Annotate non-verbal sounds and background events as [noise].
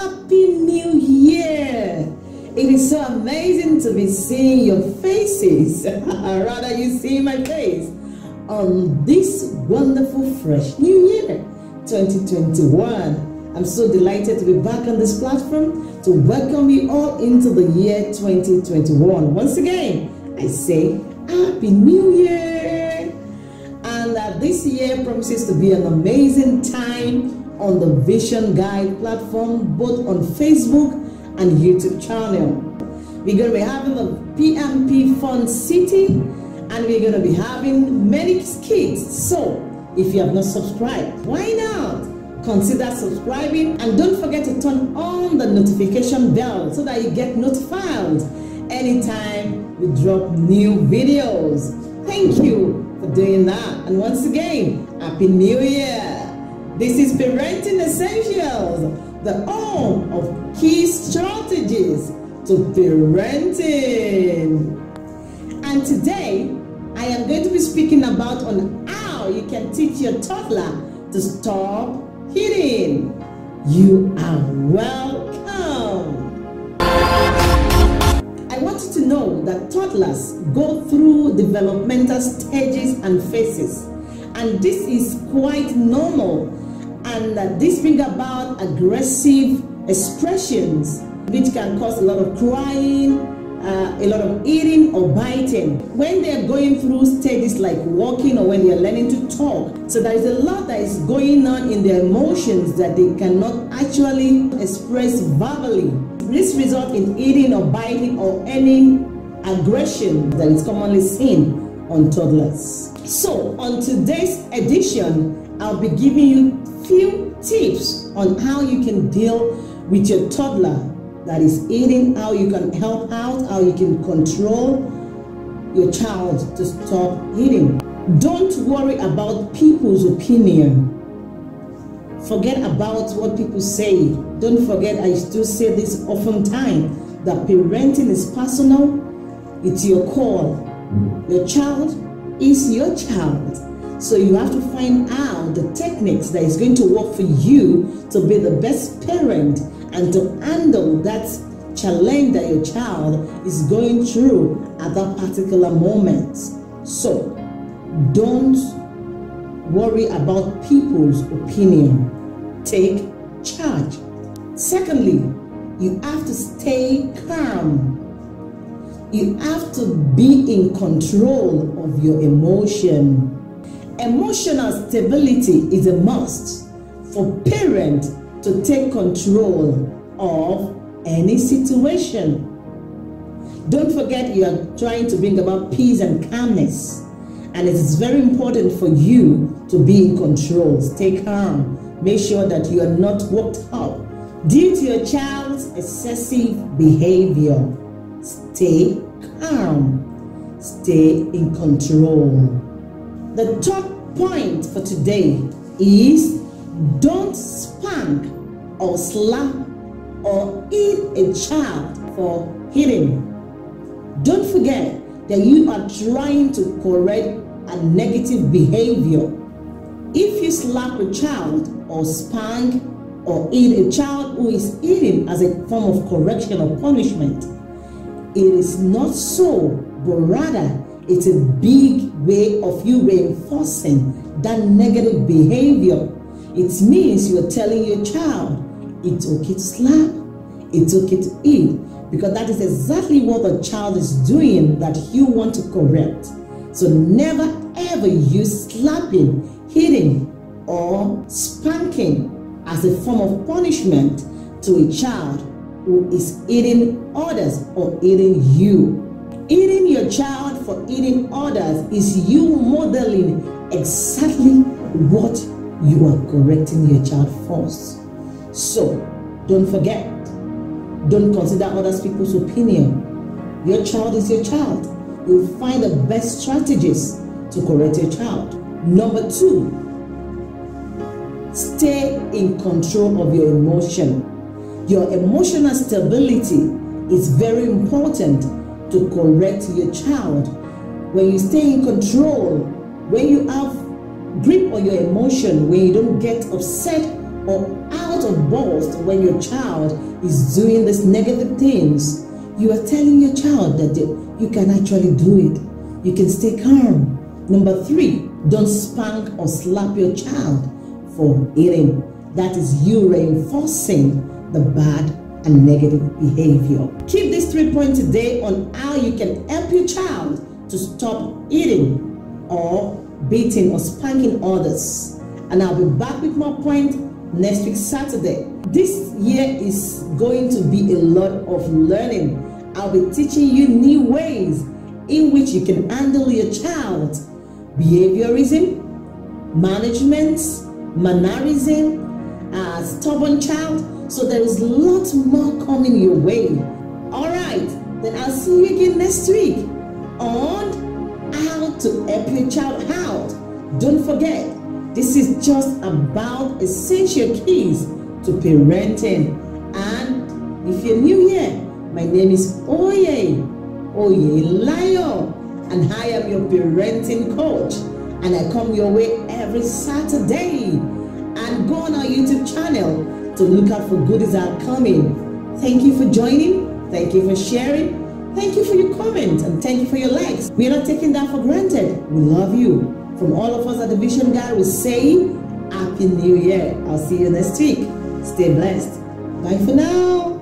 Happy New Year! It is so amazing to be seeing your faces, [laughs] rather, you see my face on this wonderful, fresh new year 2021. I'm so delighted to be back on this platform to welcome you all into the year 2021. Once again, I say Happy New Year! And uh, this year promises to be an amazing time on the Vision Guide platform, both on Facebook and YouTube channel. We're going to be having the PMP Fun City and we're going to be having many skits. So, if you have not subscribed, why not? Consider subscribing and don't forget to turn on the notification bell so that you get notified anytime we drop new videos. Thank you for doing that. And once again, Happy New Year! This is Parenting Essentials, the home of key strategies to parenting. And today, I am going to be speaking about on how you can teach your toddler to stop hitting. You are welcome. I want you to know that toddlers go through developmental stages and phases and this is quite normal and uh, this bring about aggressive expressions which can cause a lot of crying uh, a lot of eating or biting. When they're going through stages like walking or when they're learning to talk so there is a lot that is going on in their emotions that they cannot actually express verbally. This result in eating or biting or any aggression that is commonly seen on toddlers. So on today's edition i'll be giving you few tips on how you can deal with your toddler that is eating, how you can help out, how you can control your child to stop eating. Don't worry about people's opinion. Forget about what people say. Don't forget, I still say this often time, that parenting is personal. It's your call. Your child is your child. So you have to find out the techniques that is going to work for you to be the best parent and to handle that challenge that your child is going through at that particular moment. So don't worry about people's opinion. Take charge. Secondly, you have to stay calm. You have to be in control of your emotion. Emotional stability is a must for parents to take control of any situation. Don't forget you are trying to bring about peace and calmness. And it is very important for you to be in control. Stay calm. Make sure that you are not worked up due to your child's excessive behavior. Stay calm. Stay in control. The third point for today is don't spank or slap or hit a child for hitting. Don't forget that you are trying to correct a negative behavior. If you slap a child or spank or hit a child who is eating as a form of correction or punishment, it is not so, but rather it's a big way of you reinforcing that negative behavior. It means you're telling your child it's okay to slap, it's okay to eat, because that is exactly what the child is doing that you want to correct. So never ever use slapping, hitting, or spanking as a form of punishment to a child who is eating others or eating you. Eating your child for eating others is you modeling exactly what you are correcting your child for. So, don't forget, don't consider other people's opinion. Your child is your child. You'll find the best strategies to correct your child. Number two, stay in control of your emotion. Your emotional stability is very important to correct your child. When you stay in control, when you have grip on your emotion, when you don't get upset or out of boast when your child is doing these negative things. You are telling your child that you can actually do it. You can stay calm. Number three, don't spank or slap your child for eating. That is you reinforcing the bad and negative behavior. Keep three points today on how you can help your child to stop eating or beating or spanking others. And I'll be back with more points next week, Saturday. This year is going to be a lot of learning. I'll be teaching you new ways in which you can handle your child. Behaviorism, management, mannerism, a stubborn child. So there is lots more coming your way. All right, then I'll see you again next week on how to help your child out. Don't forget, this is just about essential keys to parenting. And if you're new here, my name is Oye, Oye Layo, and I am your parenting coach. And I come your way every Saturday. And go on our YouTube channel to look out for goodies that are coming. Thank you for joining. Thank you for sharing. Thank you for your comments and thank you for your likes. We are not taking that for granted. We love you. From all of us at the Vision Guide, we say Happy New Year. I'll see you next week. Stay blessed. Bye for now.